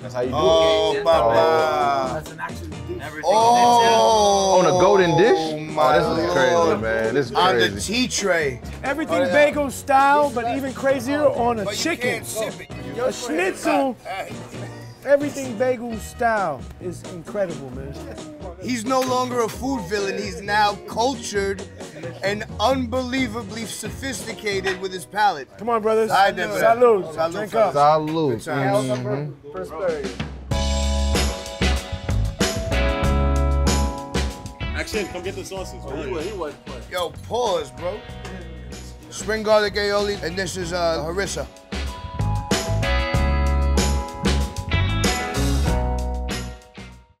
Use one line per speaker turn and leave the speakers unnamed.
That's how you do
Oh,
it.
papa. Oh.
That's an actual dish.
Oh,
On a golden dish?
Oh, oh my
oh, this is
Lord.
crazy, man. This is
On the tea tray.
Everything oh, bagel style, but even crazier on a
But you
chicken.
can't sip it.
A schnitzel, everything bagel style is incredible, man.
He's no longer a food villain. He's now cultured and unbelievably sophisticated with his palate.
Come on, brothers.
Salud, brother.
Salud.
Salud,
Drink
fellas.
up.
Salute.
Good times.
Mhm.
Prosperity.
Action, come get the sauces.
Yo, pause, bro. Spring garlic aioli, and this is uh, harissa.